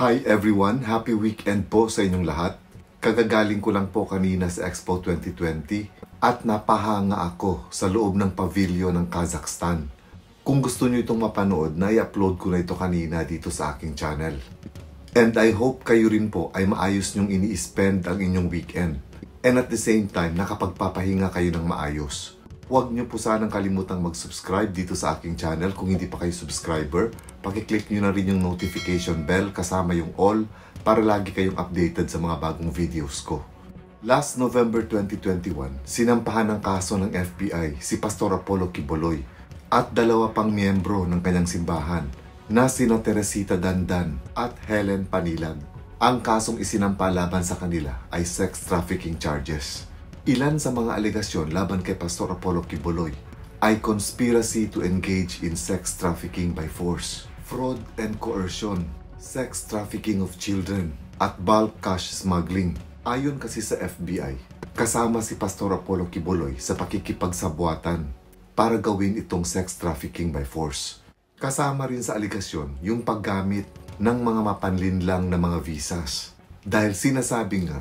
Hi everyone! Happy weekend po sa inyong lahat. Kagagaling ko lang po kanina sa Expo 2020 at napahanga ako sa loob ng pavilion ng Kazakhstan. Kung gusto niyo itong mapanood, na-upload ko na ito kanina dito sa aking channel. And I hope kayo rin po ay maayos niyong ini-spend ang inyong weekend. And at the same time, nakapagpapahinga kayo ng maayos. Huwag niyo po sanang kalimutang mag-subscribe dito sa aking channel kung hindi pa kayo subscriber. Pakiclick niyo na rin yung notification bell kasama yung all para lagi kayong updated sa mga bagong videos ko. Last November 2021, sinampahan ng kaso ng FBI si Pastor Apollo Kiboloy at dalawa pang miyembro ng kanyang simbahan na sina Teresita Dandan at Helen Panilag. Ang kasong isinampa laban sa kanila ay sex trafficking charges. Ilan sa mga alegasyon laban kay Pastor Apollo Kiboloy ay conspiracy to engage in sex trafficking by force, fraud and coercion, sex trafficking of children, at bulk cash smuggling. Ayon kasi sa FBI, kasama si Pastor Apollo Kiboloy sa pakikipagsabuatan para gawin itong sex trafficking by force. Kasama rin sa alegasyon yung paggamit ng mga mapanlinlang na mga visas. Dahil sinasabi nga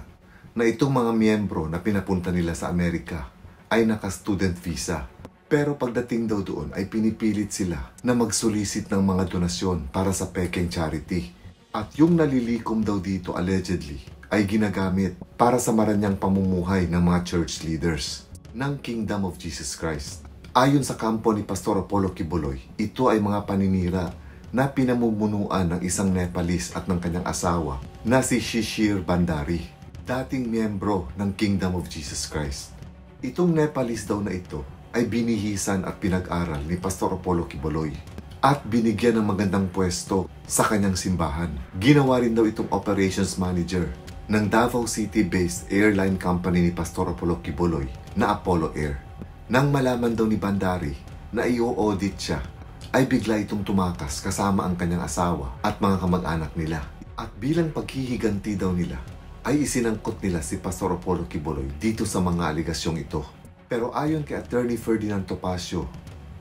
na itong mga miyembro na pinapunta nila sa Amerika ay naka-student visa. Pero pagdating daw doon ay pinipilit sila na mag-solicit ng mga donasyon para sa peking charity. At yung nalilikom daw dito allegedly ay ginagamit para sa maranyang pamumuhay ng mga church leaders ng Kingdom of Jesus Christ. Ayon sa kampo ni Pastor Apollo Kiboloy, ito ay mga paninira na pinamumunuan ng isang Nepalese at ng kanyang asawa na si Shishir Bandari dating miyembro ng Kingdom of Jesus Christ. Itong Nepalese daw na ito ay binihisan at pinag-aral ni Pastor Apollo Kiboloy at binigyan ng magandang pwesto sa kanyang simbahan. Ginawa rin daw itong operations manager ng Davao City-based airline company ni Pastor Apollo Kiboloy na Apollo Air. Nang malaman daw ni Bandari na i-audit siya, ay bigla itong tumakas kasama ang kanyang asawa at mga kamag-anak nila. At bilang paghihiganti daw nila, ay isinangkot nila si Pastor Apollo Kiboloy dito sa mga aligasyong ito. Pero ayon kay Attorney Ferdinand Topacio,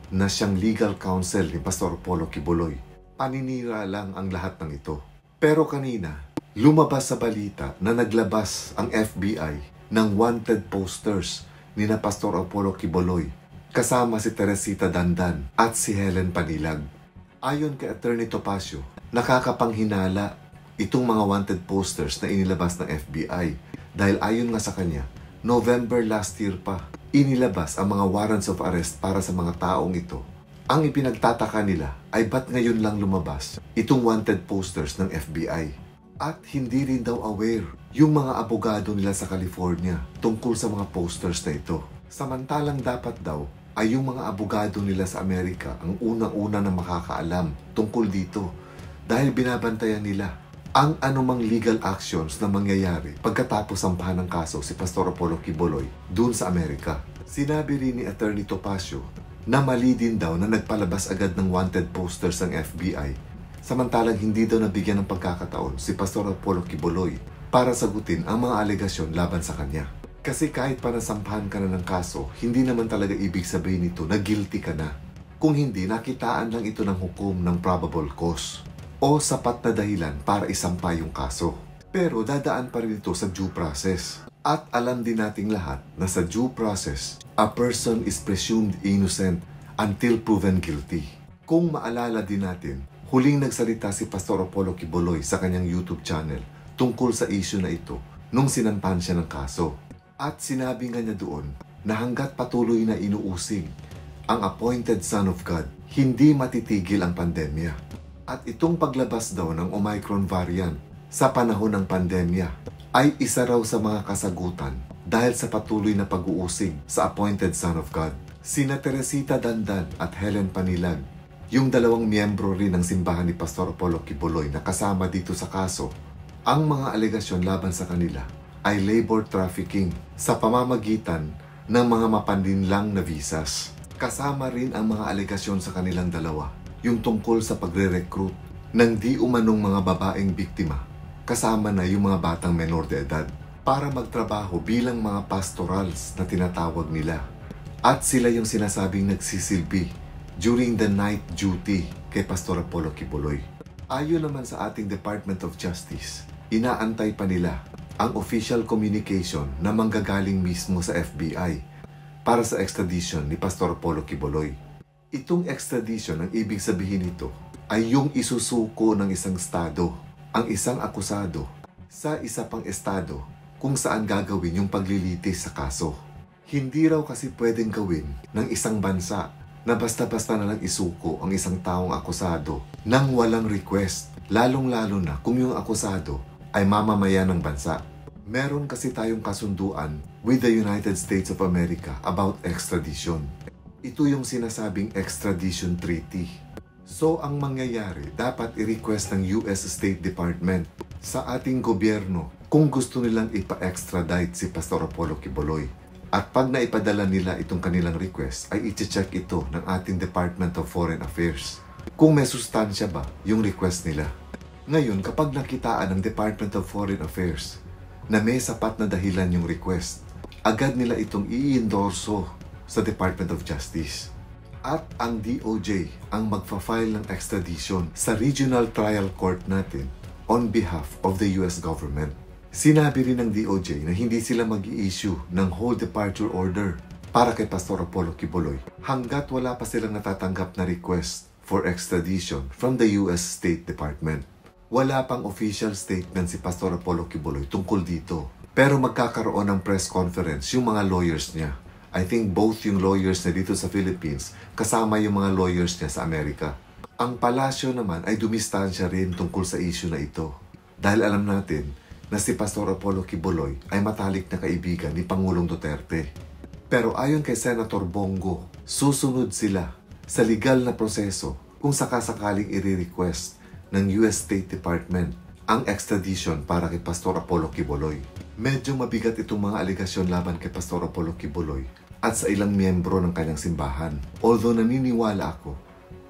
na siyang legal counsel ni Pastor Apollo Kiboloy, paninira lang ang lahat ng ito. Pero kanina, lumabas sa balita na naglabas ang FBI ng wanted posters ni na Pastor Apollo Kiboloy kasama si Teresita Dandan at si Helen Panilag. Ayon kay Attorney Topacio, nakakapanghinala itong mga wanted posters na inilabas ng FBI dahil ayon nga sa kanya, November last year pa, inilabas ang mga warrants of arrest para sa mga taong ito. Ang ipinagtataka nila ay ba't ngayon lang lumabas itong wanted posters ng FBI. At hindi rin daw aware yung mga abogado nila sa California tungkol sa mga posters na ito. Samantalang dapat daw ay yung mga abogado nila sa Amerika ang unang-una na makakaalam tungkol dito dahil binabantayan nila ang anumang legal actions na mangyayari pagkatapos sampahan ng kaso si Pastor Apollo Kiboloy dun sa Amerika. Sinabi rin ni Attorney Topacio na mali din daw na nagpalabas agad ng wanted posters ng FBI samantalang hindi daw nabigyan ng pagkakataon si Pastor Apollo Kiboloy para sagutin ang mga alegasyon laban sa kanya. Kasi kahit pa nasampahan ka na ng kaso, hindi naman talaga ibig sabihin nito na guilty ka na. Kung hindi, nakitaan lang ito ng hukom ng probable cause o sapat na dahilan para isampa yung kaso. Pero dadaan pa rin ito sa due process. At alam din nating lahat na sa due process, a person is presumed innocent until proven guilty. Kung maalala din natin, huling nagsalita si Pastor Apollo Kiboloy sa kanyang YouTube channel tungkol sa issue na ito nung sinampan siya ng kaso. At sinabi nga niya doon na hanggat patuloy na inuusig ang appointed Son of God, hindi matitigil ang pandemya. At itong paglabas daw ng Omicron variant sa panahon ng pandemya ay isa raw sa mga kasagutan dahil sa patuloy na pag-uusig sa appointed Son of God. Sina Teresita Dandan at Helen Panilag, yung dalawang miyembro rin ng simbahan ni Pastor Apollo Kibuloy na kasama dito sa kaso, ang mga alegasyon laban sa kanila ay labor trafficking sa pamamagitan ng mga mapanlinlang na visas. Kasama rin ang mga alegasyon sa kanilang dalawa yung tungkol sa pagre-recruit ng di umanong mga babaeng biktima kasama na yung mga batang menor de edad para magtrabaho bilang mga pastorals na tinatawag nila. At sila yung sinasabing nagsisilbi during the night duty kay Pastor Apollo Kibuloy. Ayon naman sa ating Department of Justice, inaantay pa nila ang official communication na manggagaling mismo sa FBI para sa extradition ni Pastor Apollo Kiboloy. Itong extradition, ang ibig sabihin nito, ay yung isusuko ng isang estado, ang isang akusado, sa isa pang estado kung saan gagawin yung paglilitis sa kaso. Hindi raw kasi pwedeng gawin ng isang bansa na basta-basta na lang isuko ang isang taong akusado nang walang request, lalong-lalo na kung yung akusado ay mamamayan ng bansa. Meron kasi tayong kasunduan with the United States of America about extradition. Ito yung sinasabing extradition treaty. So ang mangyayari, dapat i-request ng US State Department sa ating gobyerno kung gusto nilang ipa-extradite si Pastor Apollo Kiboloy. At pag naipadala nila itong kanilang request, ay iti-check ito ng ating Department of Foreign Affairs. Kung may sustansya ba yung request nila. Ngayon, kapag nakitaan ng Department of Foreign Affairs na may sapat na dahilan yung request, agad nila itong i-endorso sa Department of Justice. At ang DOJ ang magfa-file ng extradition sa Regional Trial Court natin on behalf of the US government. Sinabi rin ng DOJ na hindi sila mag issue ng whole departure order para kay Pastor Apollo Kiboloy hanggat wala pa silang natatanggap na request for extradition from the US State Department. Wala pang official statement si Pastor Apollo Kiboloy tungkol dito. Pero magkakaroon ng press conference yung mga lawyers niya. I think both yung lawyers na dito sa Philippines kasama yung mga lawyers niya sa Amerika. Ang palasyo naman ay dumistansya rin tungkol sa issue na ito. Dahil alam natin na si Pastor Apollo Kiboloy ay matalik na kaibigan ni Pangulong Duterte. Pero ayon kay Senator Bongo, susunod sila sa legal na proseso kung sakasakaling i-request ng US State Department ang extradition para kay Pastor Apollo Kiboloy. Medyo mabigat itong mga aligasyon laban kay Pastor Apollo Kiboloy at sa ilang miyembro ng kanyang simbahan. Although naniniwala ako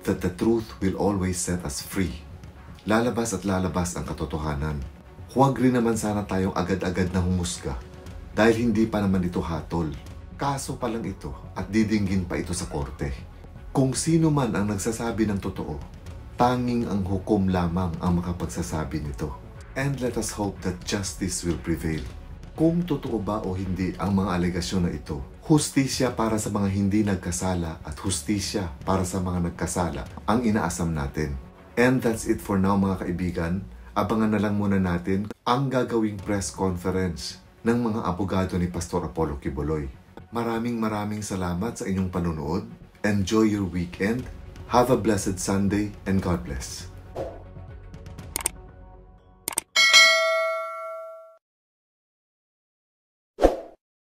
that the truth will always set us free. Lalabas at lalabas ang katotohanan. Huwag rin naman sana tayong agad-agad na humusga dahil hindi pa naman ito hatol. Kaso pa lang ito at didinggin pa ito sa korte. Kung sino man ang nagsasabi ng totoo, tanging ang hukom lamang ang makapagsasabi nito. And let us hope that justice will prevail. Kung totoo ba o hindi ang mga alegasyon na ito, hustisya para sa mga hindi nagkasala at hustisya para sa mga nagkasala ang inaasam natin. And that's it for now mga kaibigan abangan na lang muna natin ang gagawing press conference ng mga abogado ni Pastor Apollo Kiboloy. Maraming maraming salamat sa inyong panunood. Enjoy your weekend. Have a blessed Sunday and God bless.